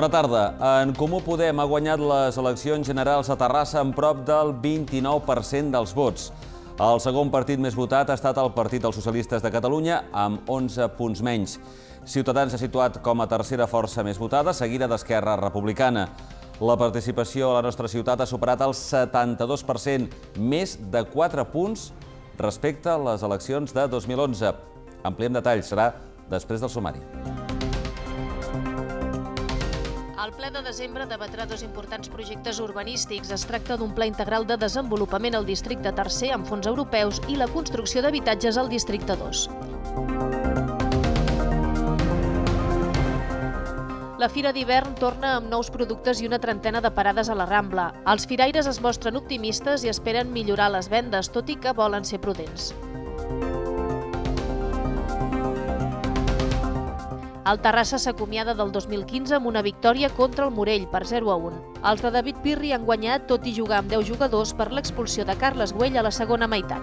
Bona tarda. En Comú Podem ha guanyat les eleccions generals a Terrassa amb prop del 29% dels vots. El segon partit més votat ha estat el Partit dels Socialistes de Catalunya, amb 11 punts menys. Ciutadans s'ha situat com a tercera força més votada, seguida d'Esquerra Republicana. La participació a la nostra ciutat ha superat el 72%, més de 4 punts respecte a les eleccions de 2011. Ampliem detalls, serà després del sumari. El ple de desembre debatrà dos importants projectes urbanístics. Es tracta d'un pla integral de desenvolupament al districte tercer amb fons europeus i la construcció d'habitatges al districte 2. La Fira d'hivern torna amb nous productes i una trentena de parades a la Rambla. Els firaires es mostren optimistes i esperen millorar les vendes, tot i que volen ser prudents. El Terrassa s'acomiada del 2015 amb una victòria contra el Morell per 0 a 1. Els de David Pirri han guanyat tot i jugar amb 10 jugadors per l'expulsió de Carles Güell a la segona meitat.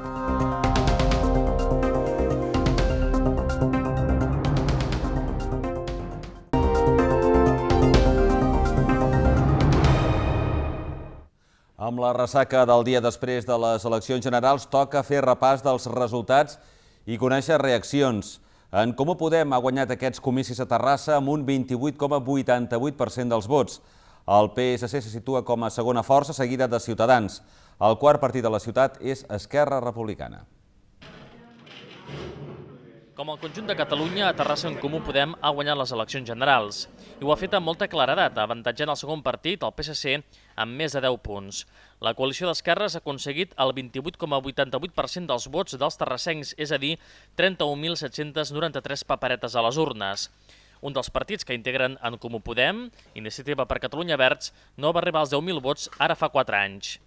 Amb la ressaca del dia després de les eleccions generals, toca fer repàs dels resultats i conèixer reaccions. En Comú Podem ha guanyat aquests comicis a Terrassa amb un 28,88% dels vots. El PSC se situa com a segona força, seguida de Ciutadans. El quart partit de la ciutat és Esquerra Republicana. Com el conjunt de Catalunya, a Terrassa en Comú Podem ha guanyat les eleccions generals. I ho ha fet amb molta claredat, avantatjant el segon partit, el PSC, amb més de 10 punts. La coalició d'esquerres ha aconseguit el 28,88% dels vots dels terrassencs, és a dir, 31.793 paperetes a les urnes. Un dels partits que integren en Comú Podem, Iniciativa per Catalunya Verds, no va arribar als 10.000 vots ara fa 4 anys.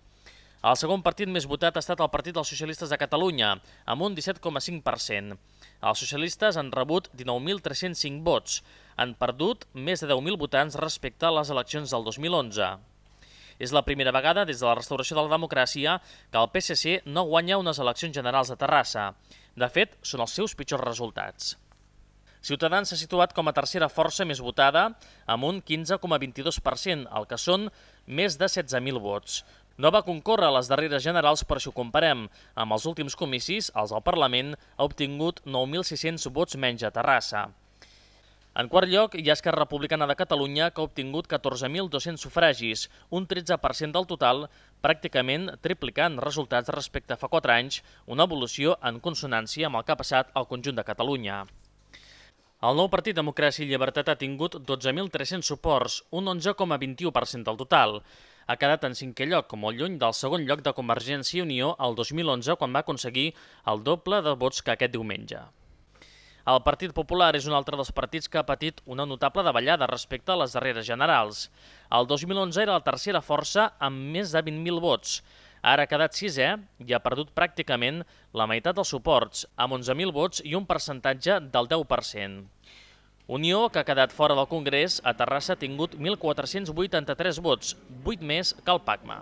El segon partit més votat ha estat el Partit dels Socialistes de Catalunya, amb un 17,5%. Els socialistes han rebut 19.305 vots. Han perdut més de 10.000 votants respecte a les eleccions del 2011. És la primera vegada des de la restauració de la democràcia que el PSC no guanya unes eleccions generals a Terrassa. De fet, són els seus pitjors resultats. Ciutadans s'ha situat com a tercera força més votada amb un 15,22%, el que són més de 16.000 vots. No va concórrer a les darreres generals, per ho comparem. Amb els últims comicis, els del Parlament ha obtingut 9.600 vots menys a Terrassa. En quart lloc, hi ha Esquerra Republicana de Catalunya, que ha obtingut 14.200 sufragis, un 13% del total, pràcticament triplicant resultats respecte a fa 4 anys, una evolució en consonància amb el que ha passat al conjunt de Catalunya. El nou partit Democràcia i Llibertat ha tingut 12.300 suports, un 11,21% del total ha quedat en cinquè lloc, molt lluny del segon lloc de Convergència i Unió el 2011, quan va aconseguir el doble de vots que aquest diumenge. El Partit Popular és un altre dels partits que ha patit una notable davallada respecte a les darreres generals. El 2011 era la tercera força amb més de 20.000 vots. Ara ha quedat sisè i ha perdut pràcticament la meitat dels suports, amb 11.000 vots i un percentatge del 10%. Unió, que ha quedat fora del Congrés, a Terrassa ha tingut 1.483 vots, 8 més que el PACMA.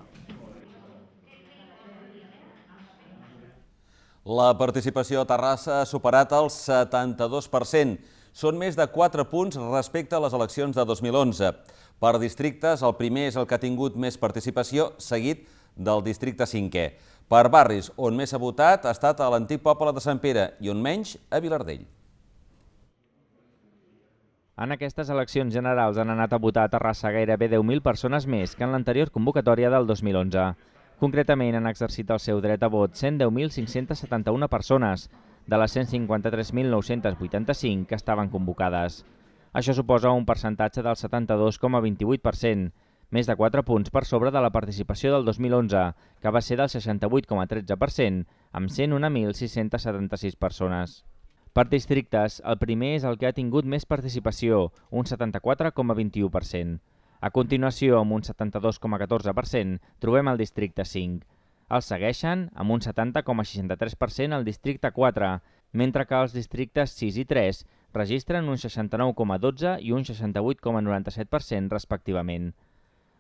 La participació a Terrassa ha superat el 72%. Són més de 4 punts respecte a les eleccions de 2011. Per districtes, el primer és el que ha tingut més participació, seguit del districte 5è. Per barris, on més ha votat ha estat a l'antic poble de Sant Pere i on menys, a Vilardell. En aquestes eleccions generals han anat a votar a Terrassa gairebé 10.000 persones més que en l'anterior convocatòria del 2011. Concretament han exercit el seu dret a vot 110.571 persones, de les 153.985 que estaven convocades. Això suposa un percentatge del 72,28%, més de 4 punts per sobre de la participació del 2011, que va ser del 68,13%, amb 101.676 persones. Per districtes, el primer és el que ha tingut més participació, un 74,21%. A continuació, amb un 72,14%, trobem el districte 5. Els segueixen amb un 70,63% el districte 4, mentre que els districtes 6 i 3 registren un 69,12 i un 68,97% respectivament.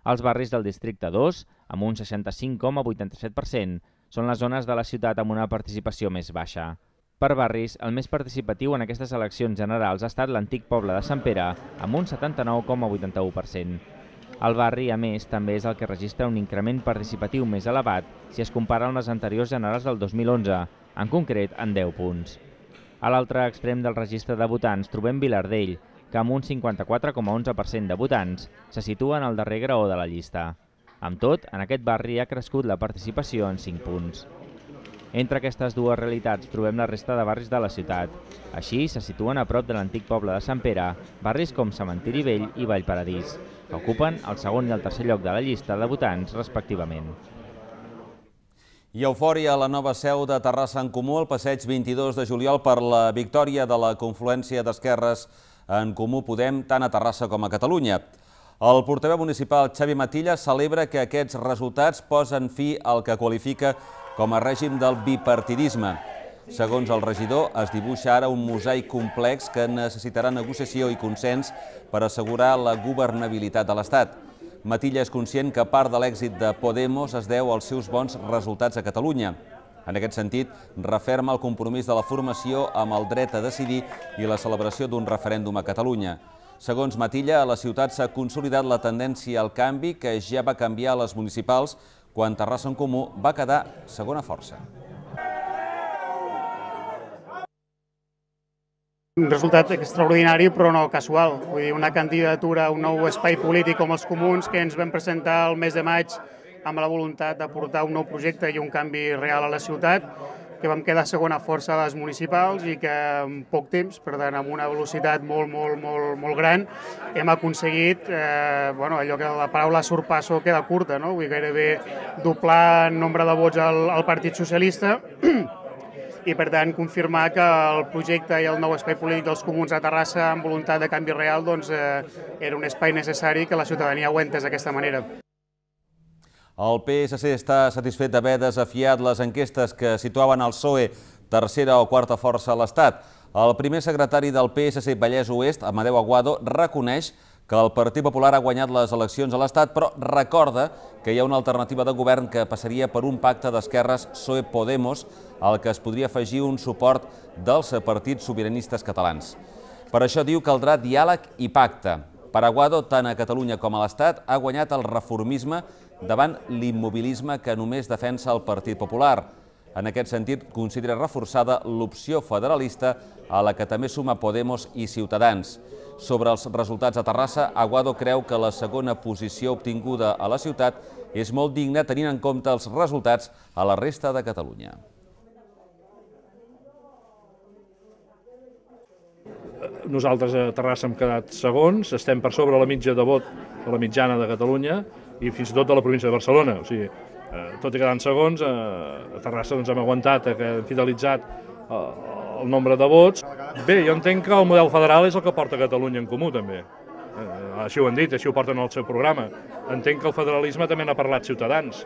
Els barris del districte 2, amb un 65,87%, són les zones de la ciutat amb una participació més baixa. Per barris, el més participatiu en aquestes eleccions generals ha estat l'antic poble de Sant Pere, amb un 79,81%. El barri, a més, també és el que registra un increment participatiu més elevat si es compara amb les anteriors generals del 2011, en concret en 10 punts. A l'altre extrem del registre de votants trobem Vilardell, que amb un 54,11% de votants se situa en el darrer graó de la llista. Amb tot, en aquest barri ha crescut la participació en 5 punts. Entre aquestes dues realitats trobem la resta de barris de la ciutat. Així, se situen a prop de l'antic poble de Sant Pere, barris com Cementiri Vell i Vallparadís, que ocupen el segon i el tercer lloc de la llista de votants, respectivament. I eufòria a la nova seu de Terrassa en Comú el passeig 22 de juliol per la victòria de la confluència d'esquerres en Comú Podem tant a Terrassa com a Catalunya. El portaveu municipal Xavi Matilla celebra que aquests resultats posen fi al que qualifica com a règim del bipartidisme. Segons el regidor, es dibuixa ara un mosaic complex que necessitarà negociació i consens per assegurar la governabilitat de l'Estat. Matilla és conscient que part de l'èxit de Podemos es deu als seus bons resultats a Catalunya. En aquest sentit, referma el compromís de la formació amb el dret a decidir i la celebració d'un referèndum a Catalunya. Segons Matilla, a la ciutat s'ha consolidat la tendència al canvi que ja va canviar a les municipals quan Terrassa en Comú va quedar segona força. Un resultat extraordinari però no casual. Vull dir, una candidatura a un nou espai polític com els comuns que ens vam presentar el mes de maig amb la voluntat de portar un nou projecte i un canvi real a la ciutat que vam quedar segona força a les municipals i que en poc temps, per tant, amb una velocitat molt, molt, molt, molt gran, hem aconseguit, eh, bueno, allò que la paraula sorpasso queda curta, no? Vull gairebé doblar en nombre de vots al, al Partit Socialista i, per tant, confirmar que el projecte i el nou espai polític dels comuns a Terrassa amb voluntat de canvi real doncs, eh, era un espai necessari que la ciutadania ho entès d'aquesta manera. El PSC està satisfet d'haver desafiat les enquestes que situaven el PSOE tercera o quarta força a l'Estat. El primer secretari del PSC Vallès Oest, Amadeu Aguado, reconeix que el Partit Popular ha guanyat les eleccions a l'Estat, però recorda que hi ha una alternativa de govern que passaria per un pacte d'esquerres PSOE-Podemos, al que es podria afegir un suport dels partits sobiranistes catalans. Per això diu que caldrà diàleg i pacte. Per Aguado, tant a Catalunya com a l'Estat, ha guanyat el reformisme davant l'immobilisme que només defensa el Partit Popular. En aquest sentit, considera reforçada l'opció federalista a la que també suma Podemos i Ciutadans. Sobre els resultats a Terrassa, Aguado creu que la segona posició obtinguda a la ciutat és molt digna tenint en compte els resultats a la resta de Catalunya. Nosaltres a Terrassa hem quedat segons, estem per sobre la mitja de vot de la mitjana de Catalunya i fins i tot de la província de Barcelona. O sigui, eh, tot i quedant segons, eh, a Terrassa doncs, hem aguantat, eh, hem fidelitzat eh, el nombre de vots. Bé, jo entenc que el model federal és el que porta Catalunya en comú, també. Eh, així ho han dit, així ho porten al seu programa. Entenc que el federalisme també n'ha parlat Ciutadans,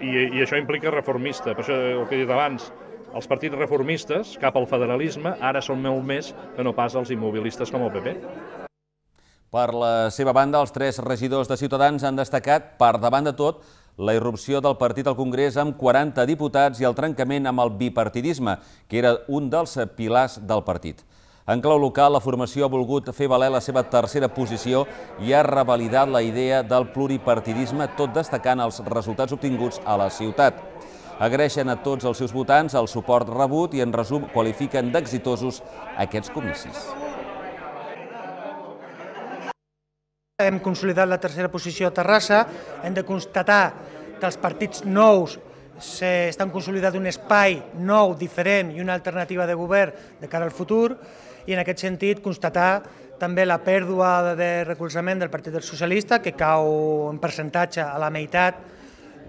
i, i això implica reformista. Per això el que he dit abans, els partits reformistes cap al federalisme ara són molt més que no pas els immobilistes com el PP. Per la seva banda, els tres regidors de Ciutadans han destacat, per davant de tot, la irrupció del partit al Congrés amb 40 diputats i el trencament amb el bipartidisme, que era un dels pilars del partit. En clau local, la formació ha volgut fer valer la seva tercera posició i ha revalidat la idea del pluripartidisme, tot destacant els resultats obtinguts a la ciutat. Agraeixen a tots els seus votants el suport rebut i, en resum, qualifiquen d'exitosos aquests comicis. Hem consolidat la tercera posició a Terrassa, hem de constatar que els partits nous estan consolidant un espai nou, diferent i una alternativa de govern de cara al futur. I en aquest sentit constatar també la pèrdua de recolzament del Partit del Socialista que cau en percentatge a la meitat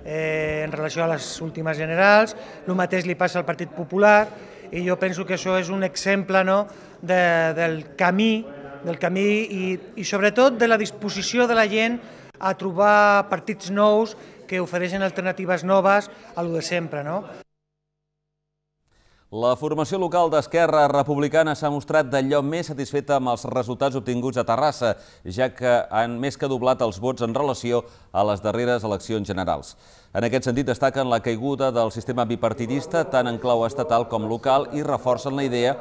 eh, en relació a les últimes generals, el mateix li passa al Partit Popular. I jo penso que això és un exemple no, de, del camí del camí i, i sobretot de la disposició de la gent a trobar partits nous que ofereixen alternatives noves a lo de sempre. No? La formació local d'Esquerra Republicana s'ha mostrat d'allò més satisfeta amb els resultats obtinguts a Terrassa, ja que han més que doblat els vots en relació a les darreres eleccions generals. En aquest sentit, destaquen la caiguda del sistema bipartidista tant en clau estatal com local i reforcen la idea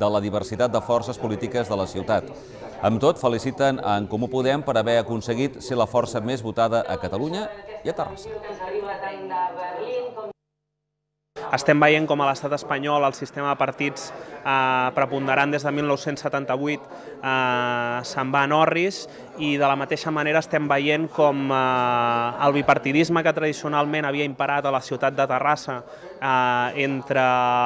de la diversitat de forces polítiques de la ciutat. Amb tot, feliciten en Comú Podem per haver aconseguit ser la força més votada a Catalunya i a Terrassa. Estem veient com a l'estat espanyol el sistema de partits eh, preponderant des de 1978 eh, se'n va a Norris i de la mateixa manera estem veient com eh, el bipartidisme que tradicionalment havia imparat a la ciutat de Terrassa eh, entre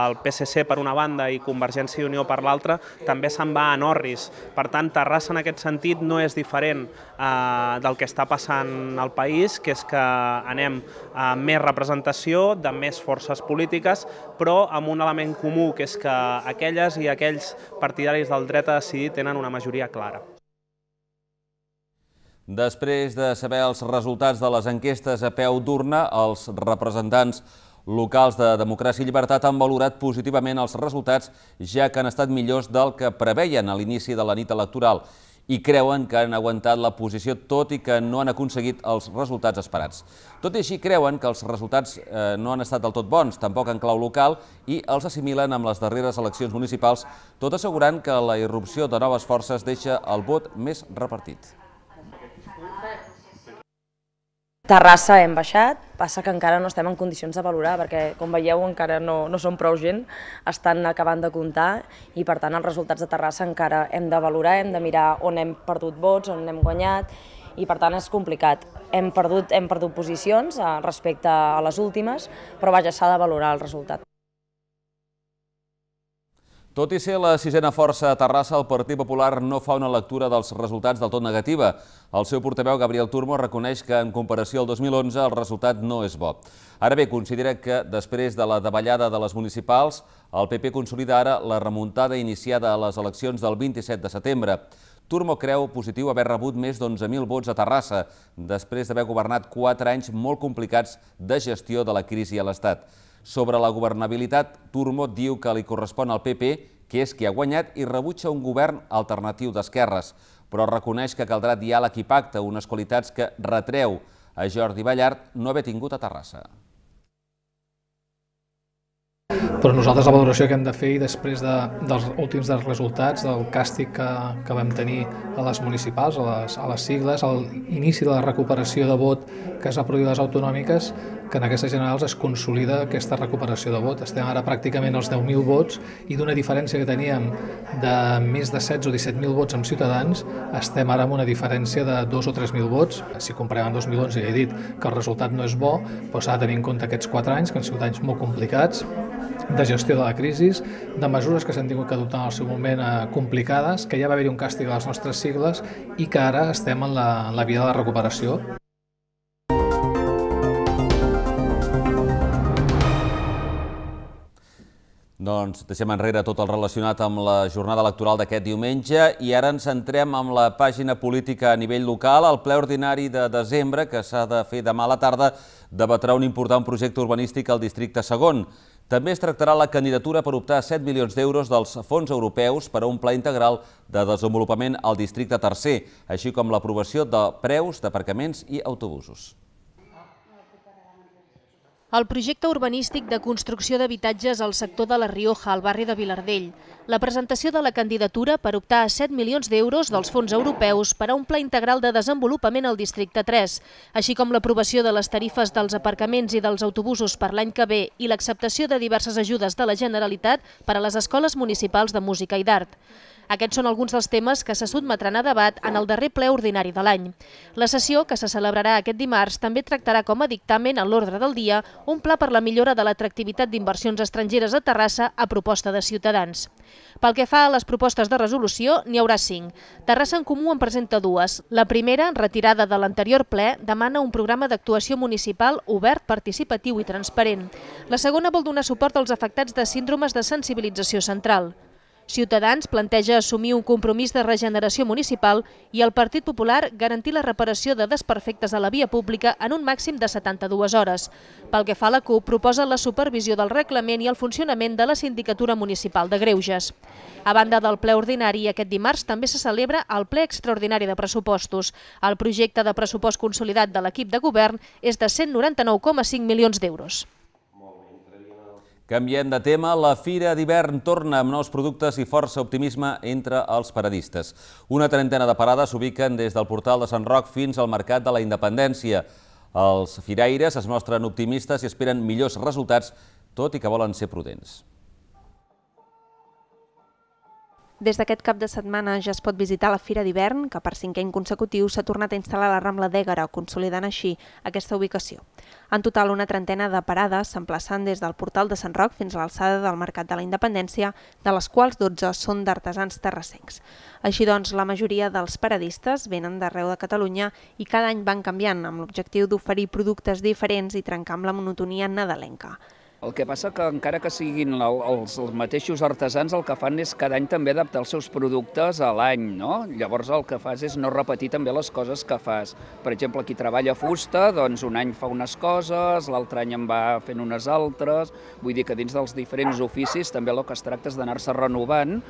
el PSC per una banda i Convergència i Unió per l'altra també se'n va a Norris. Per tant, Terrassa en aquest sentit no és diferent eh, del que està passant al país, que és que anem a més representació de més forces polítiques però amb un element comú, que és que aquelles i aquells partidaris del dret a decidir tenen una majoria clara. Després de saber els resultats de les enquestes a peu d'urna, els representants locals de Democràcia i Llibertat han valorat positivament els resultats, ja que han estat millors del que preveien a l'inici de la nit electoral i creuen que han aguantat la posició tot i que no han aconseguit els resultats esperats. Tot i així creuen que els resultats eh, no han estat del tot bons, tampoc en clau local, i els assimilen amb les darreres eleccions municipals, tot assegurant que la irrupció de noves forces deixa el vot més repartit. Terrassa hem baixat, passa que encara no estem en condicions de valorar perquè, com veieu, encara no, no som prou gent, estan acabant de comptar i, per tant, els resultats de Terrassa encara hem de valorar, hem de mirar on hem perdut vots, on hem guanyat i, per tant, és complicat. Hem perdut, hem perdut posicions eh, respecte a les últimes, però vaja, s'ha de valorar el resultat. Tot i ser la sisena força a Terrassa, el Partit Popular no fa una lectura dels resultats del tot negativa. El seu portaveu, Gabriel Turmo, reconeix que en comparació al 2011 el resultat no és bo. Ara bé, considera que després de la davallada de les municipals, el PP consolida ara la remuntada iniciada a les eleccions del 27 de setembre. Turmo creu positiu haver rebut més d'11.000 vots a Terrassa, després d'haver governat quatre anys molt complicats de gestió de la crisi a l'Estat. Sobre la governabilitat, Turmo diu que li correspon al PP, que és qui ha guanyat i rebutja un govern alternatiu d'esquerres, però reconeix que caldrà diàleg i pacte, unes qualitats que retreu a Jordi Ballart no haver tingut a Terrassa. Però nosaltres la valoració que hem de fer i després de, dels últims dels resultats, del càstig que, que vam tenir a les municipals, a les, a les sigles, a l'inici de la recuperació de vot que es va produir a les autonòmiques, que en aquestes generals es consolida aquesta recuperació de vot. Estem ara pràcticament als 10.000 vots i d'una diferència que teníem de més de 16 o 17.000 vots amb Ciutadans, estem ara amb una diferència de 2 o 3.000 vots. Si comparem amb 2011 ja he dit que el resultat no és bo, però s'ha de tenir en compte aquests 4 anys, que han sigut anys molt complicats, de gestió de la crisi, de mesures que s'han tingut que adoptar en el seu moment eh, complicades, que ja va haver-hi un càstig a les nostres sigles i que ara estem en la, en la via de la recuperació. Doncs deixem enrere tot el relacionat amb la jornada electoral d'aquest diumenge i ara ens centrem amb la pàgina política a nivell local. El ple ordinari de desembre, que s'ha de fer demà a la tarda, debatrà un important projecte urbanístic al districte segon. També es tractarà la candidatura per optar a 7 milions d'euros dels fons europeus per a un pla integral de desenvolupament al districte tercer, així com l'aprovació de preus d'aparcaments i autobusos. El projecte urbanístic de construcció d'habitatges al sector de la Rioja, al barri de Vilardell. La presentació de la candidatura per optar a 7 milions d'euros dels fons europeus per a un pla integral de desenvolupament al districte 3, així com l'aprovació de les tarifes dels aparcaments i dels autobusos per l'any que ve i l'acceptació de diverses ajudes de la Generalitat per a les escoles municipals de música i d'art. Aquests són alguns dels temes que se sotmetran a debat en el darrer ple ordinari de l'any. La sessió, que se celebrarà aquest dimarts, també tractarà com a dictamen en l'ordre del dia un pla per la millora de l'atractivitat d'inversions estrangeres a Terrassa a proposta de Ciutadans. Pel que fa a les propostes de resolució, n'hi haurà cinc. Terrassa en Comú en presenta dues. La primera, retirada de l'anterior ple, demana un programa d'actuació municipal obert, participatiu i transparent. La segona vol donar suport als afectats de síndromes de sensibilització central. Ciutadans planteja assumir un compromís de regeneració municipal i el Partit Popular garantir la reparació de desperfectes a la via pública en un màxim de 72 hores. Pel que fa a la CUP, proposa la supervisió del reglament i el funcionament de la Sindicatura Municipal de Greuges. A banda del ple ordinari, aquest dimarts també se celebra el ple extraordinari de pressupostos. El projecte de pressupost consolidat de l'equip de govern és de 199,5 milions d'euros. Canviem de tema, la Fira d'hivern torna amb nous productes i força optimisme entre els paradistes. Una trentena de parades s'ubiquen des del portal de Sant Roc fins al Mercat de la Independència. Els firaires es mostren optimistes i esperen millors resultats, tot i que volen ser prudents. Des d'aquest cap de setmana ja es pot visitar la Fira d'hivern, que per cinquè any consecutiu s'ha tornat a instal·lar a la Rambla d'Ègara, consolidant així aquesta ubicació. En total, una trentena de parades s'emplacen des del portal de Sant Roc fins a l'alçada del Mercat de la Independència, de les quals 12 són d'artesans terrassencs. Així doncs, la majoria dels paradistes venen d'arreu de Catalunya i cada any van canviant amb l'objectiu d'oferir productes diferents i trencar amb la monotonia nadalenca. El que passa que encara que siguin els, mateixos artesans, el que fan és cada any també adaptar els seus productes a l'any, no? Llavors el que fas és no repetir també les coses que fas. Per exemple, qui treballa fusta, doncs un any fa unes coses, l'altre any en va fent unes altres, vull dir que dins dels diferents oficis també el que es tracta és d'anar-se renovant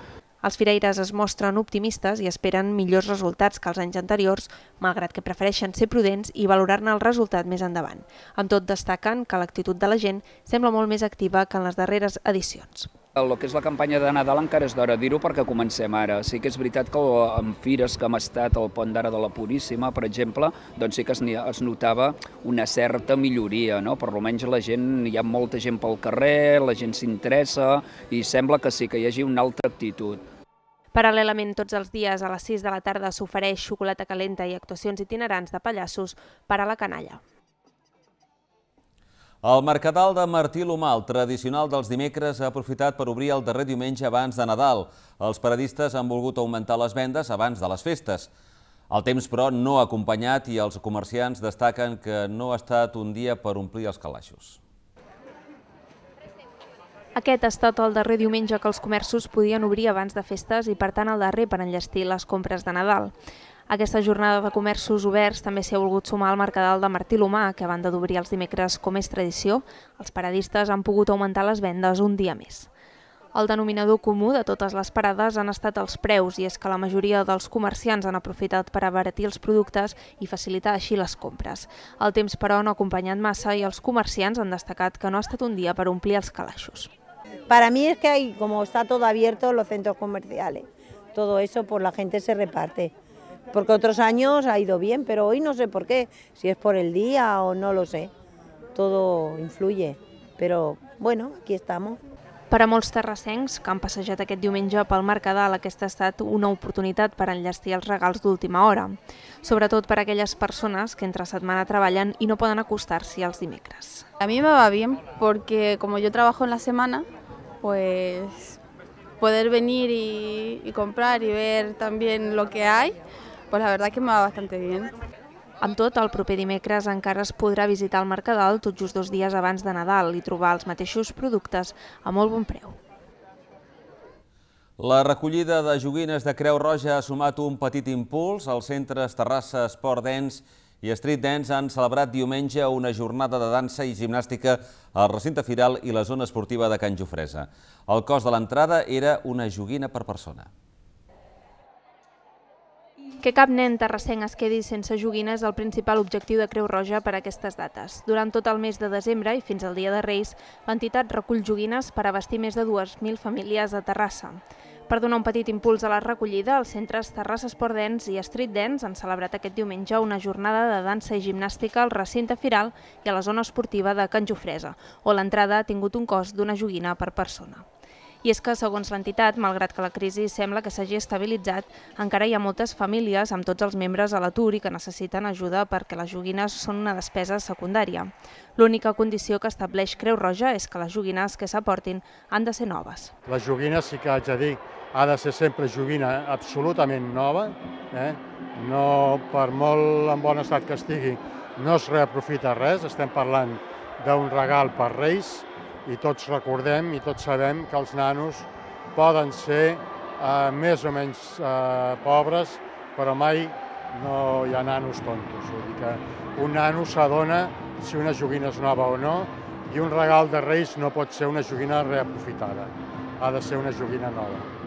els fireires es mostren optimistes i esperen millors resultats que els anys anteriors, malgrat que prefereixen ser prudents i valorar-ne el resultat més endavant. Amb tot, destaquen que l'actitud de la gent sembla molt més activa que en les darreres edicions. El que és la campanya de Nadal encara és d'hora dir-ho perquè comencem ara. Sí que és veritat que en fires que hem estat al pont d'ara de la Puríssima, per exemple, doncs sí que es, es notava una certa milloria, no? Per almenys la gent, hi ha molta gent pel carrer, la gent s'interessa i sembla que sí, que hi hagi una altra actitud. Paral·lelament, tots els dies a les 6 de la tarda s'ofereix xocolata calenta i actuacions itinerants de pallassos per a la canalla. El Mercadal de Martí Lomal, tradicional dels dimecres, ha aprofitat per obrir el darrer diumenge abans de Nadal. Els paradistes han volgut augmentar les vendes abans de les festes. El temps, però, no ha acompanyat i els comerciants destaquen que no ha estat un dia per omplir els calaixos. Aquest ha estat el darrer diumenge que els comerços podien obrir abans de festes i, per tant, el darrer per enllestir les compres de Nadal. Aquesta jornada de comerços oberts també s'hi ha volgut sumar al Mercadal de Martí Lomà, que a banda d'obrir els dimecres com és tradició, els paradistes han pogut augmentar les vendes un dia més. El denominador comú de totes les parades han estat els preus i és que la majoria dels comerciants han aprofitat per abaratir els productes i facilitar així les compres. El temps, però, no ha acompanyat massa i els comerciants han destacat que no ha estat un dia per omplir els calaixos. Para mí es que hay, como está todo abierto, los centros comerciales, todo eso pues la gente se reparte. Porque otros años ha ido bien, pero hoy no sé por qué, si es por el día o no lo sé, todo influye, però bueno, aquí estamos. Per a molts terrassencs que han passejat aquest diumenge pel Mercadal, aquesta ha estat una oportunitat per enllestir els regals d'última hora, sobretot per a aquelles persones que entre setmana treballen i no poden acostar-s'hi els dimecres. A mi me va bien porque como yo trabajo en la semana, pues poder venir y, y comprar y ver también lo que hay, pues la verdad que me va bastante bien. Amb tot, el proper dimecres encara es podrà visitar el Mercadal tot just dos dies abans de Nadal i trobar els mateixos productes a molt bon preu. La recollida de joguines de Creu Roja ha sumat un petit impuls. Els centres Terrassa Esport Dance i Street Dance han celebrat diumenge una jornada de dansa i gimnàstica al recinte firal i la zona esportiva de Can Jofresa. El cost de l'entrada era una joguina per persona. Que cap nen terrassenc es quedi sense joguina és el principal objectiu de Creu Roja per a aquestes dates. Durant tot el mes de desembre i fins al dia de Reis, l'entitat recull joguines per abastir més de 2.000 famílies a Terrassa. Per donar un petit impuls a la recollida, els centres Terrassa Esport Dance i Street Dance han celebrat aquest diumenge una jornada de dansa i gimnàstica al recinte firal i a la zona esportiva de Can Jofresa, on l'entrada ha tingut un cost d'una joguina per persona. I és que, segons l'entitat, malgrat que la crisi sembla que s'hagi estabilitzat, encara hi ha moltes famílies amb tots els membres a l'atur i que necessiten ajuda perquè les joguines són una despesa secundària. L'única condició que estableix Creu Roja és que les joguines que s'aportin han de ser noves. Les joguines, sí que haig de dir, ha de ser sempre joguina absolutament nova, eh? no per molt en bon estat que estigui, no es reaprofita res, estem parlant d'un regal per Reis, i tots recordem i tots sabem que els nanos poden ser eh, més o menys eh, pobres, però mai no hi ha nanos tontos. Vull dir que un nano s'adona si una joguina és nova o no, i un regal de Reis no pot ser una joguina reaprofitada. Ha de ser una joguina nova.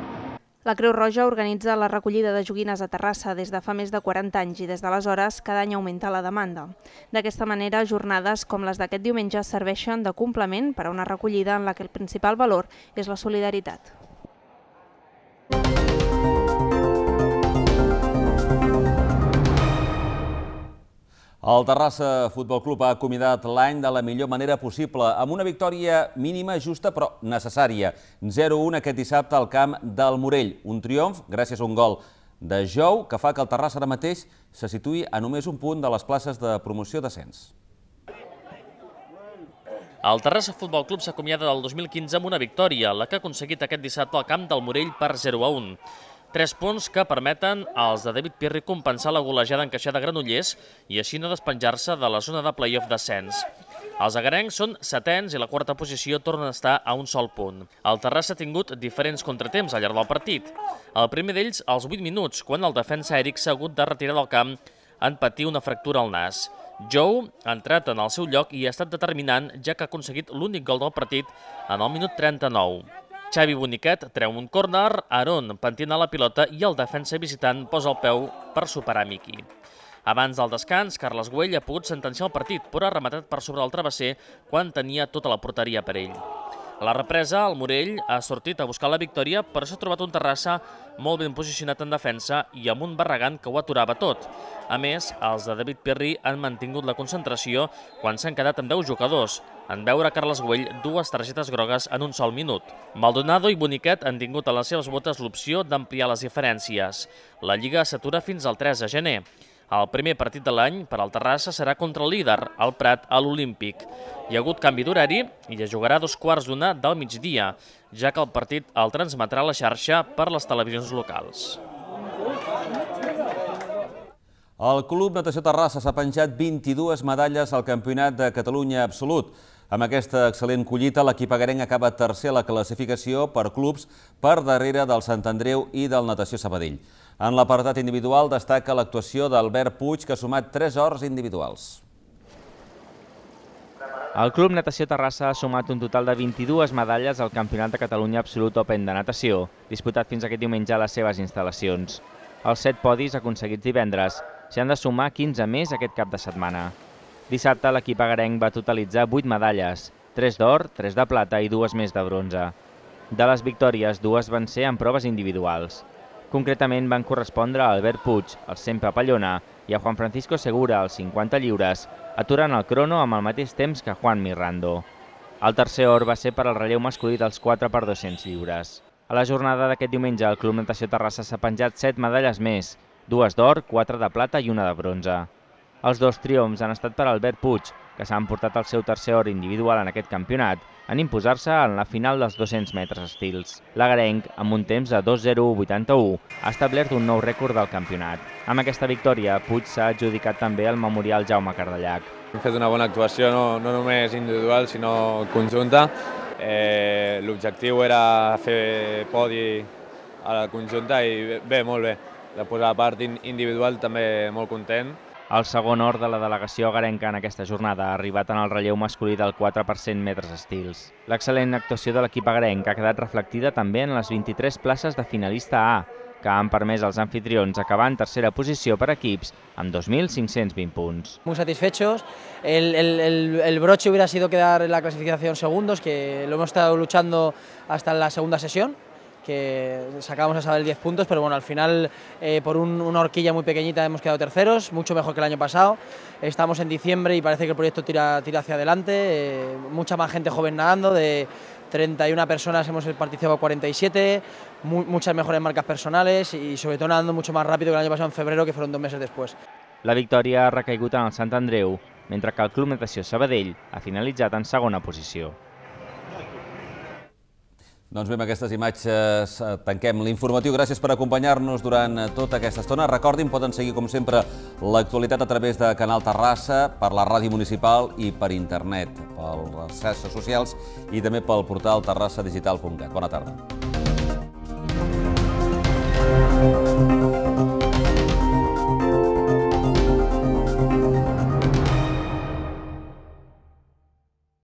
La Creu Roja organitza la recollida de joguines a Terrassa des de fa més de 40 anys i des d'aleshores cada any augmenta la demanda. D'aquesta manera, jornades com les d'aquest diumenge serveixen de complement per a una recollida en la que el principal valor és la solidaritat. El Terrassa Futbol Club ha acomiadat l'any de la millor manera possible, amb una victòria mínima, justa però necessària. 0-1 aquest dissabte al camp del Morell. Un triomf gràcies a un gol de Jou que fa que el Terrassa ara mateix se situï a només un punt de les places de promoció d'ascens. El Terrassa Futbol Club s'acomiada del 2015 amb una victòria, la que ha aconseguit aquest dissabte al camp del Morell per 0-1. Tres punts que permeten als de David Pirri compensar la golejada encaixada a Granollers i així no despenjar-se de la zona de play-off d'ascens. Els agarencs són setens i la quarta posició torna a estar a un sol punt. El Terrassa ha tingut diferents contratemps al llarg del partit. El primer d'ells als 8 minuts, quan el defensa Eric s'ha hagut de retirar del camp en patir una fractura al nas. Joe ha entrat en el seu lloc i ha estat determinant, ja que ha aconseguit l'únic gol del partit en el minut 39. Xavi Boniquet treu un córner, Aaron pentina la pilota i el defensa visitant posa el peu per superar Miki. Abans del descans, Carles Güell ha pogut sentenciar el partit, però ha rematat per sobre el travesser quan tenia tota la porteria per ell. A la represa, el Morell ha sortit a buscar la victòria, però s'ha trobat un Terrassa molt ben posicionat en defensa i amb un Barragán que ho aturava tot. A més, els de David Pirri han mantingut la concentració quan s'han quedat amb 10 jugadors, en veure Carles Güell dues targetes grogues en un sol minut. Maldonado i Boniquet han tingut a les seves botes l'opció d'ampliar les diferències. La Lliga s'atura fins al 3 de gener. El primer partit de l'any per al Terrassa serà contra el líder, el Prat, a l'Olímpic. Hi ha hagut canvi d'horari i ja jugarà dos quarts d'una del migdia, ja que el partit el transmetrà la xarxa per les televisions locals. El Club Natació Terrassa s'ha penjat 22 medalles al Campionat de Catalunya Absolut. Amb aquesta excel·lent collita, l'equip agarenc acaba tercer a la classificació per clubs per darrere del Sant Andreu i del Natació Sabadell. En l'apartat individual destaca l'actuació d'Albert Puig, que ha sumat 3 hores individuals. El Club Natació Terrassa ha sumat un total de 22 medalles al Campionat de Catalunya Absolut Open de Natació, disputat fins aquest diumenge a les seves instal·lacions. Els 7 podis aconseguits divendres s'hi han de sumar 15 més aquest cap de setmana. Dissabte l'equip agarenc va totalitzar 8 medalles, 3 d'or, 3 de plata i dues més de bronze. De les victòries, dues van ser en proves individuals. Concretament van correspondre a Albert Puig, el 100 papallona, i a Juan Francisco Segura, els 50 lliures, aturant el crono amb el mateix temps que Juan Mirrando. El tercer or va ser per al relleu masculí dels 4 per 200 lliures. A la jornada d'aquest diumenge, el Club Natació Terrassa s'ha penjat 7 medalles més, dues d'or, 4 de plata i una de bronze. Els dos triomfs han estat per Albert Puig, que s'ha emportat el seu tercer or individual en aquest campionat, en imposar-se en la final dels 200 metres estils. L'Agarenc, amb un temps de 2.01.81, ha establert un nou rècord del campionat. Amb aquesta victòria, Puig s'ha adjudicat també el Memorial Jaume Cardellac. Hem fet una bona actuació, no, no només individual, sinó conjunta. Eh, L'objectiu era fer podi a la conjunta i bé, molt bé. Després, a la part individual, també molt content. El segon or de la delegació agarenca en aquesta jornada ha arribat en el relleu masculí del 4% metres estils. L'excel·lent actuació de l'equip agarenc ha quedat reflectida també en les 23 places de finalista A, que han permès als anfitrions acabar en tercera posició per equips amb 2.520 punts. Muy satisfechos. El, el, el, el broche hubiera sido quedar en la clasificación segundos, que lo hemos estado luchando hasta la segunda sesión, que sacamos a saber 10 puntos, pero bueno, al final eh, por un, una horquilla muy pequeñita hemos quedado terceros, mucho mejor que el año pasado. Estamos en diciembre y parece que el proyecto tira, tira hacia adelante, eh, mucha más gente joven nadando, de 31 personas hemos participado 47, mu muchas mejores marcas personales y sobre todo nadando mucho más rápido que el año pasado en febrero, que fueron dos meses después. La victòria ha recaigut en el Sant Andreu, mentre que el Club Natació Sabadell ha finalitzat en segona posició. Doncs bé, amb aquestes imatges eh, tanquem l'informatiu. Gràcies per acompanyar-nos durant tota aquesta estona. Recordin, poden seguir, com sempre, l'actualitat a través de Canal Terrassa, per la ràdio municipal i per internet, per les xarxes socials i també pel portal terrassadigital.cat. Bona tarda.